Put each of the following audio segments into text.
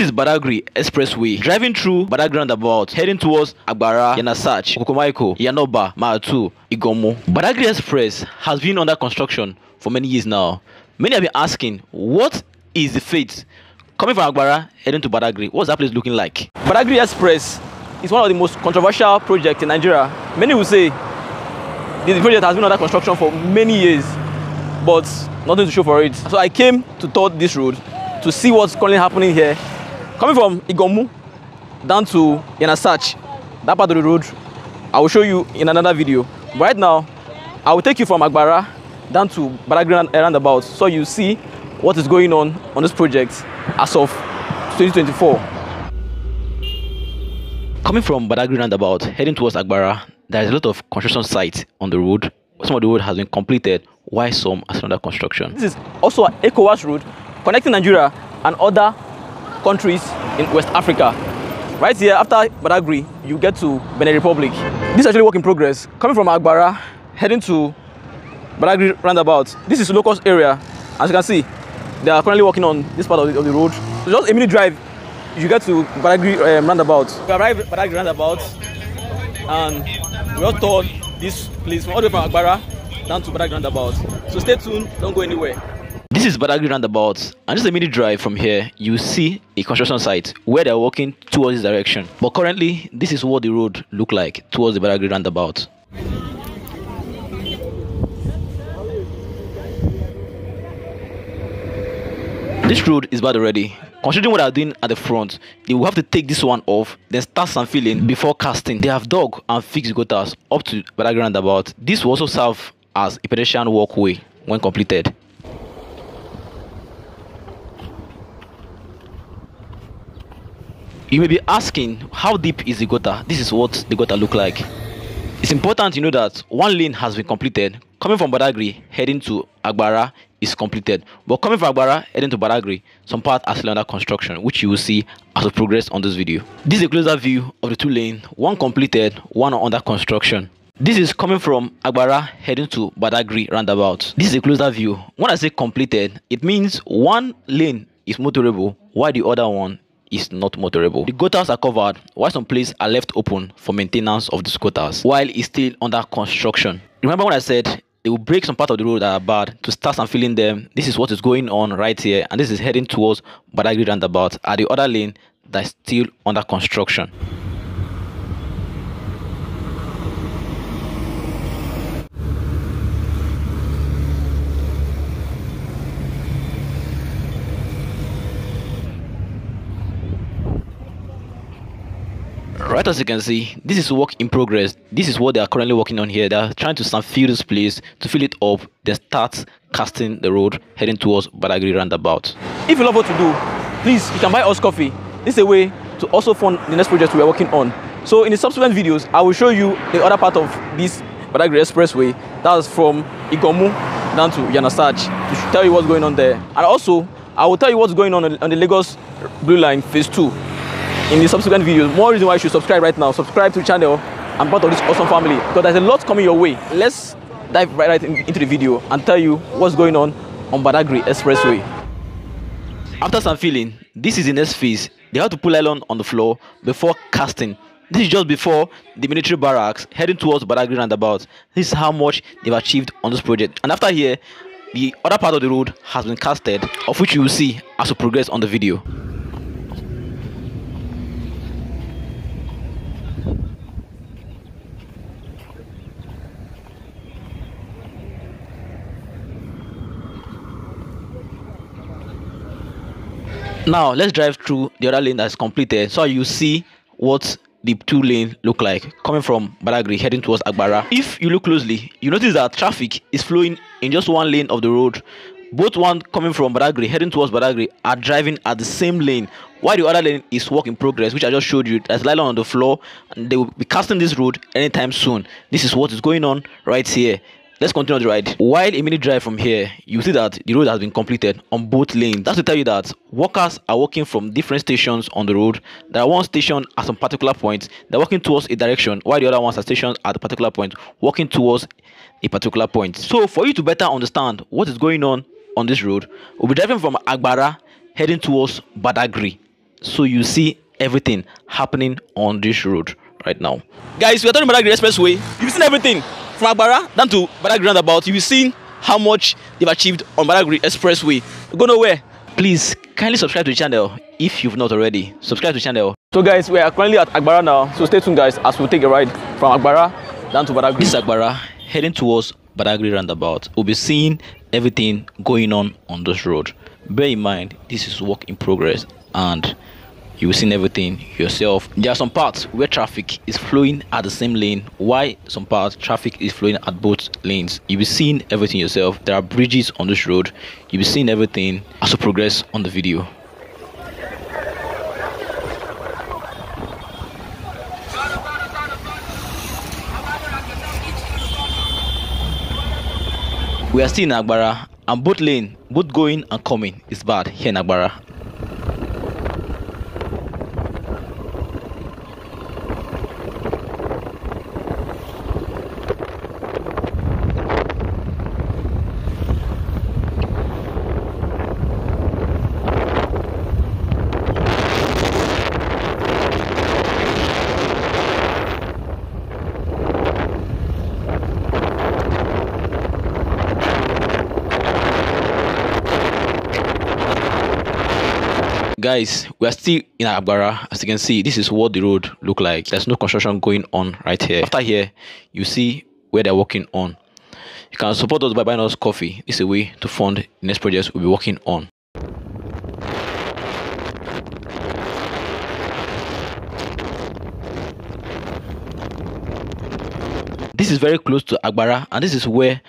Is Badagry Expressway. Driving through Badagry roundabout, heading towards Agbara, Yanasach, Okokomaiko, Yanoba, Maatu, Igomo. Badagry Express has been under construction for many years now. Many have been asking, what is the fate coming from Agbara heading to Badagry? What's that place looking like? Badagry Express is one of the most controversial projects in Nigeria. Many will say this project has been under construction for many years, but nothing to show for it. So I came to tour this road to see what's currently happening here. Coming from Igomu down to Yanasach, that part of the road, I will show you in another video. But right now, I will take you from Agbara down to Badagry roundabout so you see what is going on on this project as of 2024. Coming from Badagry roundabout, heading towards Agbara, there is a lot of construction sites on the road. Some of the road has been completed, while some are under construction. This is also an ECOWAS road connecting Nigeria and other countries in West Africa. Right here, after Badagry, you get to Benin Republic. This is actually work in progress. Coming from Agbara, heading to Badagry roundabout. This is Locust area. As you can see, they are currently working on this part of the, of the road. So just a minute drive, you get to Badagry um, roundabout. We arrived at roundabout, and we all toured this place from all the way from Agbara down to Badagry roundabout. So stay tuned, don't go anywhere. This is Badagry roundabout, and just a minute drive from here, you see a construction site where they're walking towards this direction. But currently, this is what the road look like towards the Badagry roundabout. This road is bad already. Considering what they're doing at the front, they will have to take this one off, then start some filling before casting. They have dug and fixed gutters up to Badagry roundabout. This will also serve as a pedestrian walkway when completed. You may be asking, how deep is the gutter? This is what the gutter look like. It's important to know that one lane has been completed. Coming from Badagry, heading to Agbara is completed. But coming from Agbara, heading to Badagry, some parts are still under construction, which you will see as we progress on this video. This is a closer view of the two lanes, one completed, one under construction. This is coming from Agbara heading to Badagry roundabout. This is a closer view. When I say completed, it means one lane is motorable while the other one is not motorable. The gutters are covered while some places are left open for maintenance of the gutters while it's still under construction. Remember when I said they will break some part of the road that are bad to start some filling them. This is what is going on right here and this is heading towards Badagry roundabout at the other lane that is still under construction. Right as you can see this is work in progress. This is what they are currently working on here. They are trying to fill this place to fill it up then start casting the road heading towards badagry roundabout. If you love what to do please you can buy us coffee. This is a way to also fund the next project we are working on. So in the subsequent videos i will show you the other part of this badagry expressway. That's from igomu down to yanasach to tell you what's going on there. And also i will tell you what's going on on the lagos blue line phase two in the subsequent videos. More reason why you should subscribe right now. Subscribe to the channel and part of this awesome family because there's a lot coming your way. Let's dive right, right in, into the video and tell you what's going on on Badagry Expressway. After some filling, this is the next phase. They have to put nylon on the floor before casting. This is just before the military barracks heading towards Badagry roundabout. This is how much they've achieved on this project. And after here, the other part of the road has been casted, of which you will see as we progress on the video. Now let's drive through the other lane that's completed so you see what the two lane look like coming from Badagry heading towards Agbara. If you look closely, you notice that traffic is flowing in just one lane of the road. Both one coming from Badagry heading towards Badagry are driving at the same lane while the other lane is work in progress which I just showed you. There's nylon on the floor and they will be casting this road anytime soon. This is what is going on right here. Let's continue the ride. While a minute drive from here, you see that the road has been completed on both lanes. That's to tell you that workers are working from different stations on the road. There are one station at some particular point. They're working towards a direction, while the other ones are stationed at a particular point, working towards a particular point. So for you to better understand what is going on on this road, we'll be driving from Agbara heading towards Badagry. so you see everything happening on this road right now. Guys, we are talking about the expressway. You've seen everything from Agbara down to Badagry roundabout. You've seen how much they've achieved on Badagry expressway. Go nowhere. Please kindly subscribe to the channel if you've not already. Subscribe to the channel. So guys, we are currently at Agbara now. So stay tuned guys as we take a ride from Agbara down to Badagry. This is Agbara heading towards Badagry roundabout. We'll be seeing everything going on on this road. Bear in mind, this is work in progress and you will see everything yourself. There are some parts where traffic is flowing at the same lane Why some parts traffic is flowing at both lanes. You'll be seeing everything yourself. There are bridges on this road. You'll be seeing everything as you progress on the video. We are still in agbara and both lane both going and coming is bad here in agbara guys we are still in agbara. As you can see this is what the road look like. There's no construction going on right here. After here you see where they're working on. You can support us by buying us coffee. This is a way to fund the next projects we'll be working on. This is very close to agbara and this is where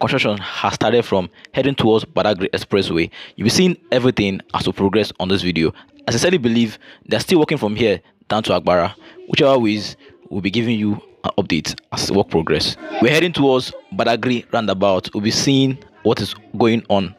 construction has started from heading towards Badagry Expressway. You'll be seeing everything as we progress on this video. As I sincerely believe they're still working from here down to Agbara. Whichever ways, we'll be giving you an update as work progress. We're heading towards Badagry roundabout. We'll be seeing what is going on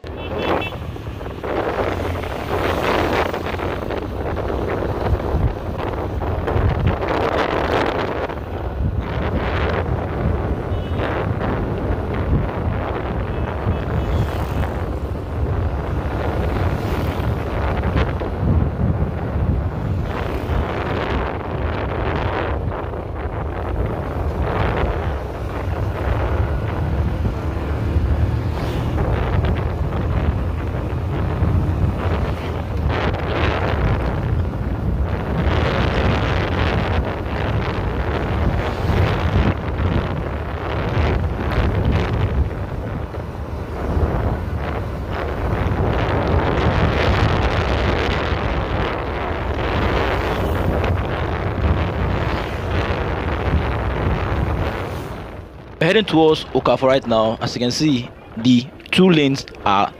heading towards Okoafo right now. As you can see, the two lanes are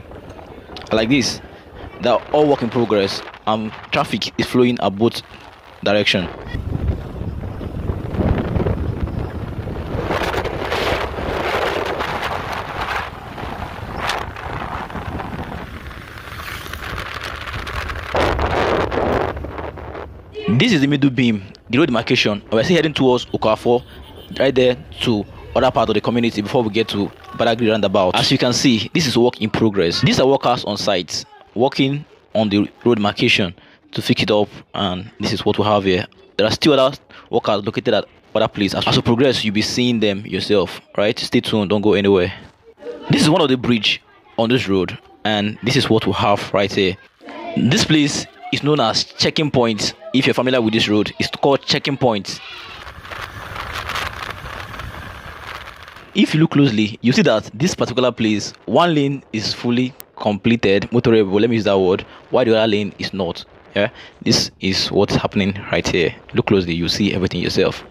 like this. They're all work in progress. Um, traffic is flowing at both direction. This is the middle beam, the road demarcation. We're still heading towards Okoafo, right there to other part of the community before we get to Badagry roundabout. As you can see, this is work in progress. These are workers on site working on the road marcation to fix it up and this is what we have here. There are still other workers located at other places. As you progress, you'll be seeing them yourself, right? Stay tuned, don't go anywhere. This is one of the bridge on this road and this is what we have right here. This place is known as checking point. If you're familiar with this road, it's called checking point. If you look closely you see that this particular place one lane is fully completed. Motorable let me use that word while the other lane is not. Yeah? This is what's happening right here. Look closely you see everything yourself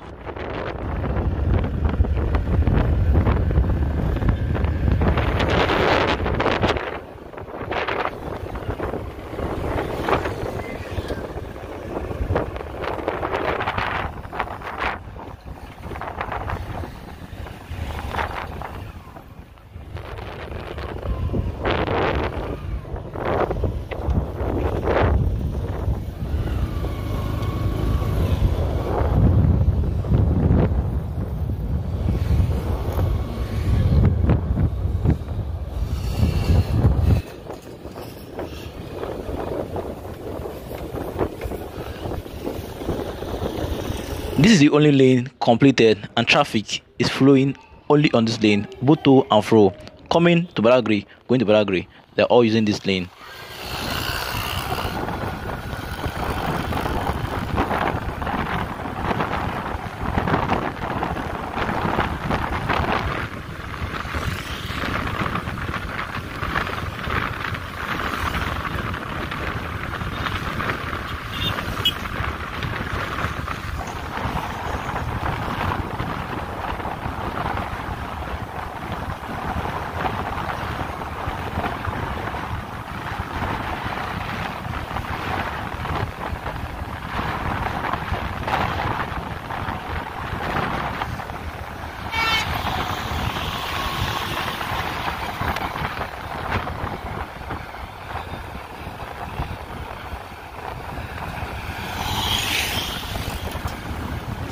This is the only lane completed and traffic is flowing only on this lane, both to and fro, coming to Badagry, going to Badagry. They're all using this lane.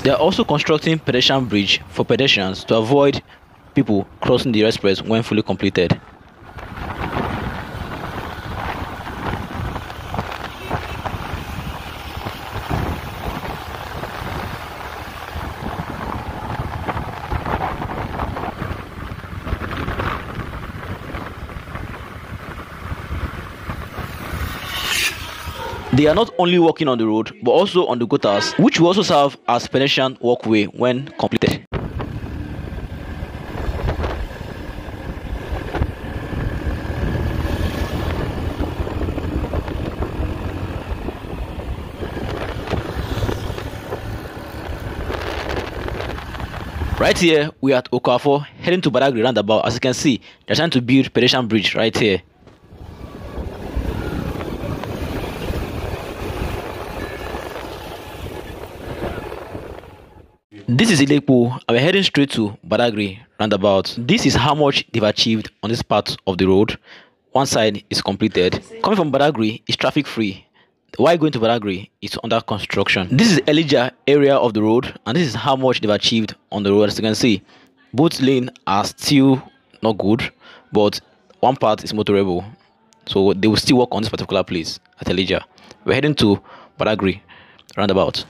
They are also constructing pedestrian bridge for pedestrians to avoid people crossing the express when fully completed. They are not only walking on the road but also on the gutters, which will also serve as pedestrian walkway when completed. Right here, we are at Okoafo, heading to Badagry roundabout. As you can see, they're trying to build pedestrian bridge right here. This is Ilepo and we're heading straight to Badagry roundabout. This is how much they've achieved on this part of the road. One side is completed. Coming from Badagry is traffic free. Why going to Badagry is under construction. This is Elijah area of the road and this is how much they've achieved on the road. As you can see, both lanes are still not good, but one part is motorable. So they will still work on this particular place at Elijah. We're heading to Badagry roundabout.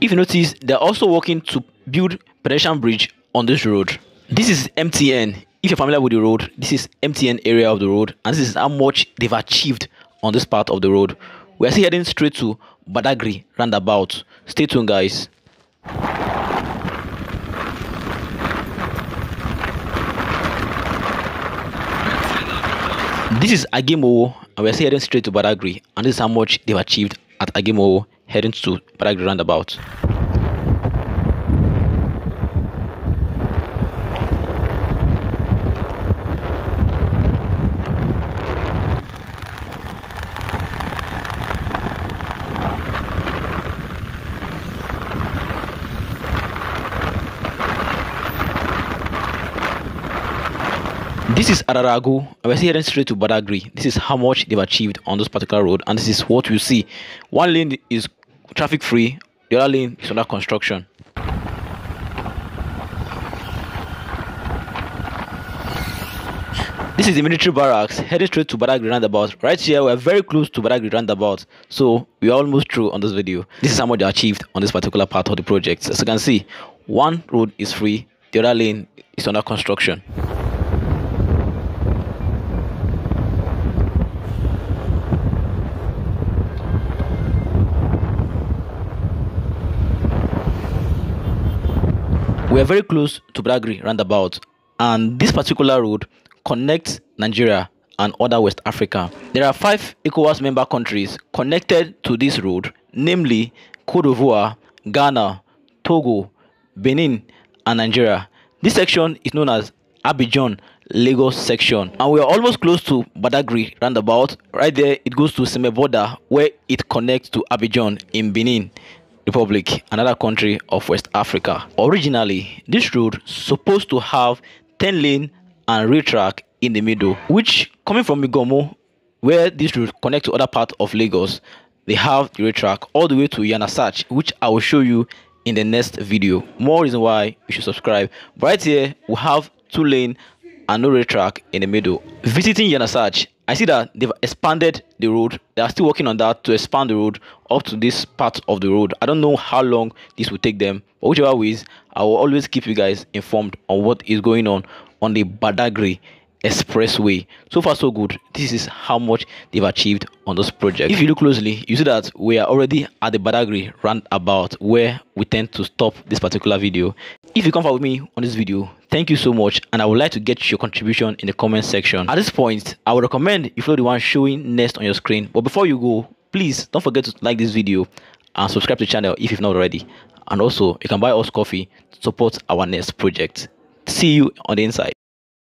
If you notice, they're also working to build pedestrian bridge on this road. This is MTN. If you're familiar with the road, this is MTN area of the road, and this is how much they've achieved on this part of the road. We are still heading straight to Badagry roundabout. Stay tuned, guys. This is Agemo, and we're still heading straight to Badagry, and this is how much they've achieved at Agemo heading to Badagry roundabout. This is Araragu, and we're heading straight to Badagry. This is how much they've achieved on this particular road, and this is what you see. One lane is traffic free, the other lane is under construction. This is the military barracks heading straight to Badagry roundabout. Right here, we're very close to Badagry roundabout, so we're almost through on this video. This is how much they achieved on this particular part of the project. As you can see, one road is free, the other lane is under construction. We are very close to Badagry roundabout, and this particular road connects Nigeria and other West Africa. There are five ECOWAS member countries connected to this road, namely Cote d'Ivoire, Ghana, Togo, Benin, and Nigeria. This section is known as Abidjan Lagos section, and we are almost close to Badagry roundabout. Right there, it goes to Seme border, where it connects to Abidjan in Benin. Republic, another country of West Africa. Originally, this road supposed to have 10 lane and rail track in the middle, which coming from Migomo, where this road connects to other part of Lagos, they have the rail track all the way to Yanasach, which I will show you in the next video more reason why you should subscribe right here we have two lane and no rail track in the middle. Visiting yanasach i see that they've expanded the road. They are still working on that to expand the road up to this part of the road. I don't know how long this will take them but whichever ways i will always keep you guys informed on what is going on on the badagry expressway. So far so good. This is how much they've achieved on this project if you look closely you see that we are already at the badagry roundabout where we tend to stop this particular video if you come with me on this video thank you so much and i would like to get your contribution in the comment section. At this point i would recommend you follow the one showing next on your screen. But before you go please don't forget to like this video and subscribe to the channel if you've not already. And also you can buy us coffee to support our next project. See you on the inside